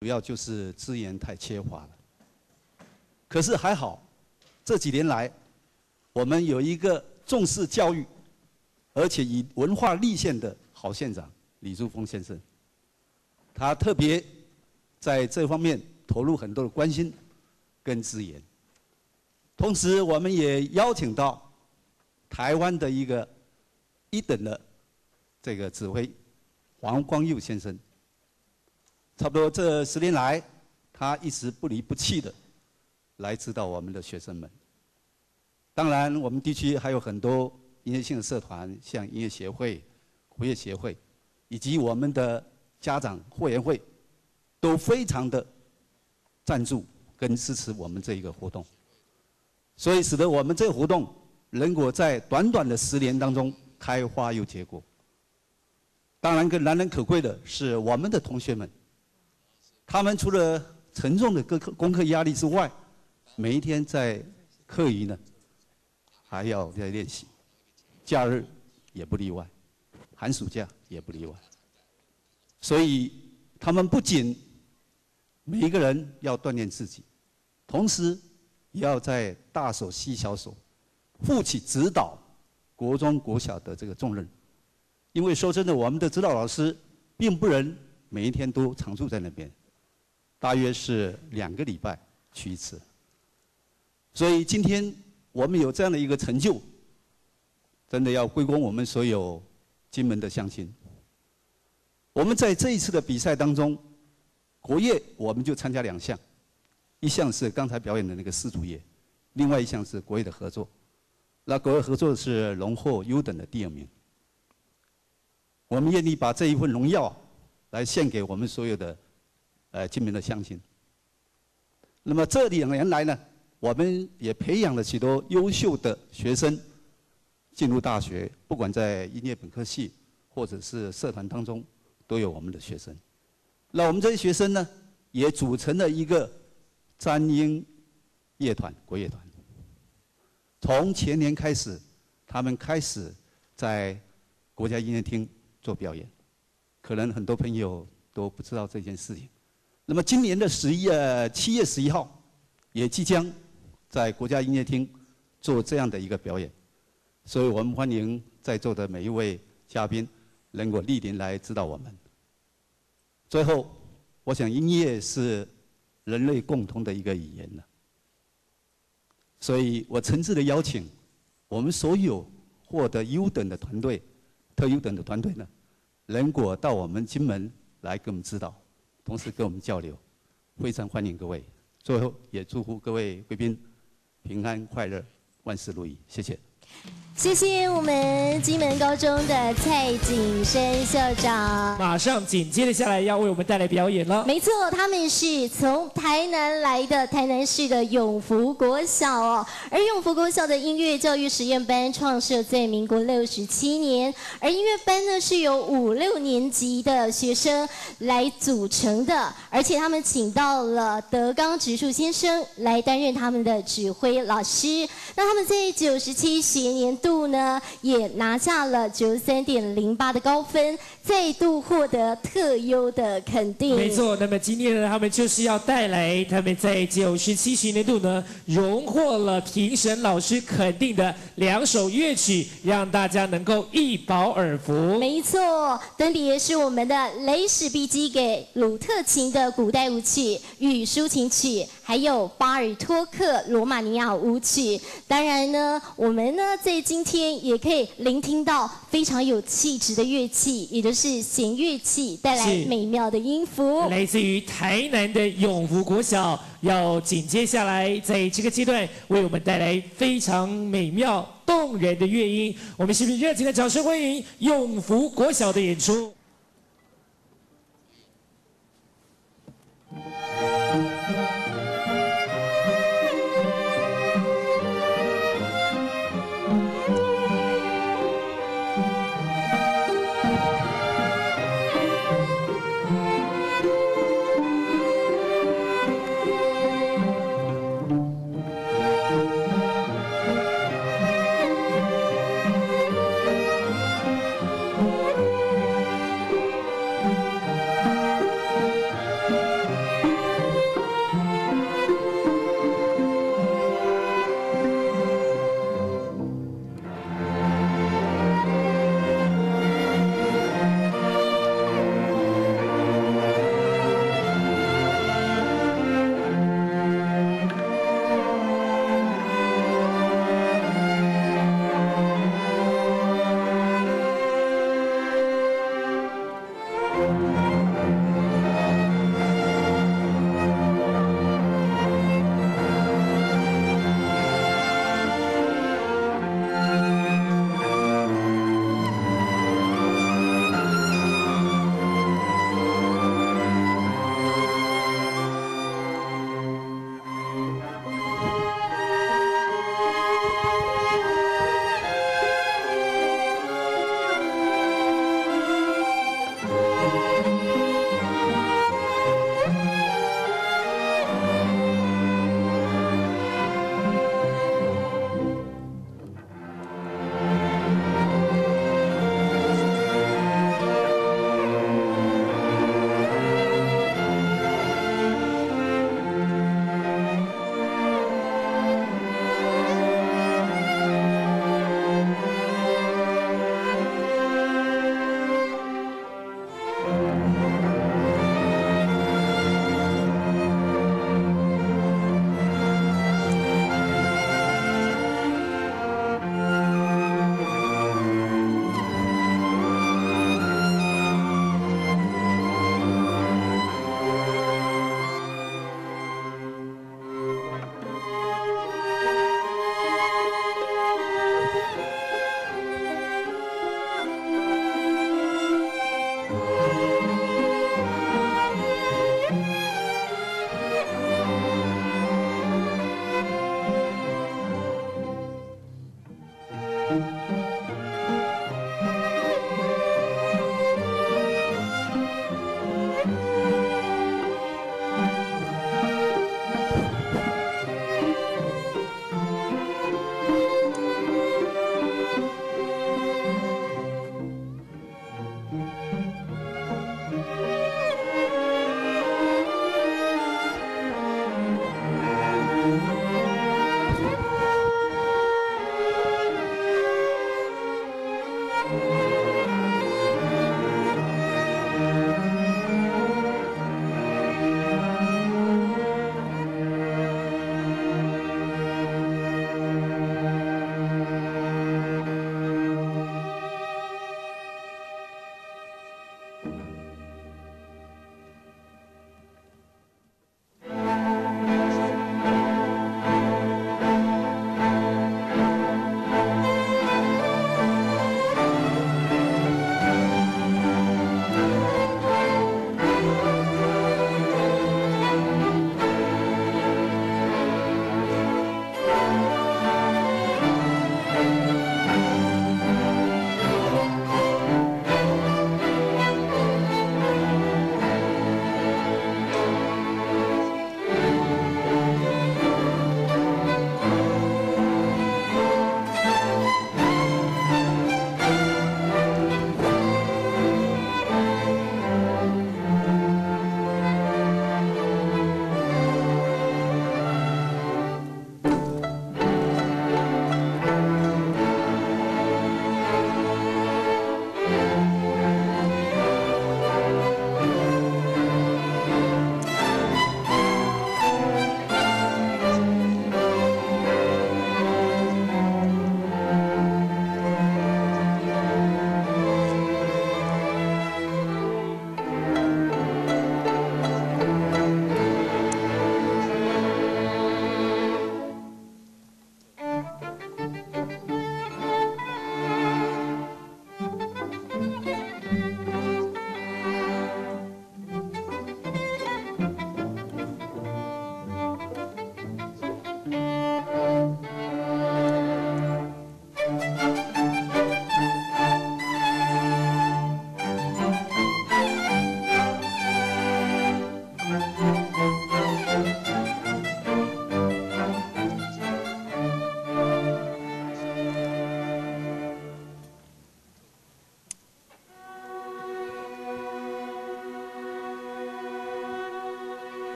主要就是资源太缺乏了。可是还好，这几年来，我们有一个重视教育，而且以文化立县的好县长李珠峰先生，他特别在这方面投入很多的关心跟资源。同时，我们也邀请到台湾的一个一等的这个指挥黄光佑先生。差不多这十年来，他一直不离不弃的来指导我们的学生们。当然，我们地区还有很多音乐性的社团，像音乐协会、国乐协会，以及我们的家长会员会，都非常的赞助跟支持我们这一个活动。所以，使得我们这个活动能够在短短的十年当中开花又结果。当然，更难能可贵的是我们的同学们。他们除了沉重的功课功课压力之外，每一天在课余呢，还要在练习，假日也不例外，寒暑假也不例外。所以他们不仅每一个人要锻炼自己，同时也要在大手细小手，负起指导国中国小的这个重任。因为说真的，我们的指导老师并不能每一天都常住在那边。大约是两个礼拜去一次，所以今天我们有这样的一个成就，真的要归功我们所有金门的乡亲。我们在这一次的比赛当中，国乐我们就参加两项，一项是刚才表演的那个丝竹业，另外一项是国乐的合作。那国乐合作是荣获优等的第二名。我们愿意把这一份荣耀来献给我们所有的。呃，进门的乡亲。那么这两年来呢，我们也培养了许多优秀的学生进入大学，不管在音乐本科系或者是社团当中，都有我们的学生。那我们这些学生呢，也组成了一个詹英乐团国乐团。从前年开始，他们开始在国家音乐厅做表演，可能很多朋友都不知道这件事情。那么今年的十一月七月十一号，也即将在国家音乐厅做这样的一个表演，所以我们欢迎在座的每一位嘉宾能够莅临来指导我们。最后，我想音乐是人类共同的一个语言呢，所以我诚挚的邀请我们所有获得优等的团队、特优等的团队呢，能够到我们金门来给我们指导。同时跟我们交流，非常欢迎各位。最后也祝福各位贵宾平安快乐，万事如意。谢谢。谢谢我们金门高中的蔡景生校长。马上紧接着下来要为我们带来表演了。没错，他们是从台南来的台南市的永福国小哦。而永福国小的音乐教育实验班创设在民国六十七年，而音乐班呢是由五六年级的学生来组成的，而且他们请到了德刚植树先生来担任他们的指挥老师。那他们在九十七学年。度呢也拿下了九十三点零八的高分，再度获得特优的肯定。没错，那么今天呢，他们就是要带来他们在九十七学年度呢荣获了评审老师肯定的两首乐曲，让大家能够一饱耳福。没错，分别是我们的雷史碧基给鲁特琴的古代舞曲与抒情曲，还有巴尔托克罗马尼亚舞曲。当然呢，我们呢在今天也可以聆听到非常有气质的乐器，也就是弦乐器带来美妙的音符。来自于台南的永福国小，要紧接下来在这个阶段为我们带来非常美妙动人的乐音。我们是不是热情的掌声欢迎永福国小的演出？